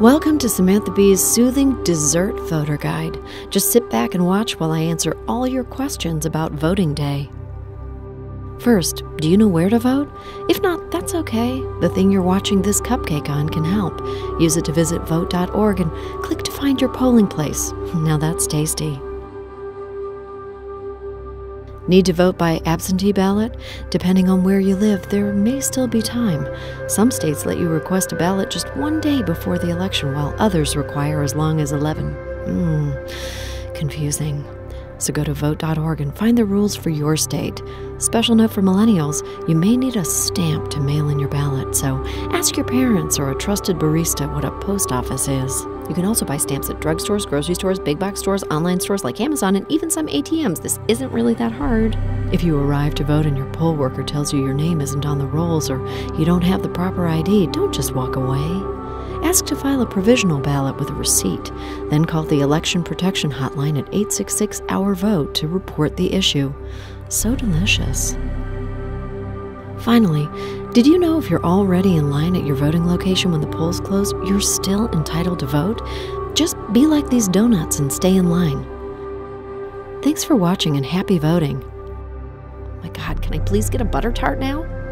Welcome to Samantha Bee's soothing dessert voter guide. Just sit back and watch while I answer all your questions about voting day. First, do you know where to vote? If not, that's okay. The thing you're watching this cupcake on can help. Use it to visit vote.org and click to find your polling place. Now that's tasty. Need to vote by absentee ballot? Depending on where you live, there may still be time. Some states let you request a ballot just one day before the election, while others require as long as 11. Hmm, confusing. So go to vote.org and find the rules for your state. Special note for millennials you may need a stamp to mail in your ballot, so ask your parents or a trusted barista what a post office is. You can also buy stamps at drugstores, grocery stores, big box stores, online stores like Amazon, and even some ATMs. This isn't really that hard. If you arrive to vote and your poll worker tells you your name isn't on the rolls or you don't have the proper ID, don't just walk away. Ask to file a provisional ballot with a receipt, then call the Election Protection Hotline at 866 Our Vote to report the issue. So delicious. Finally, did you know if you're already in line at your voting location when the polls close, you're still entitled to vote? Just be like these donuts and stay in line. Thanks for watching and happy voting. my God, can I please get a butter tart now?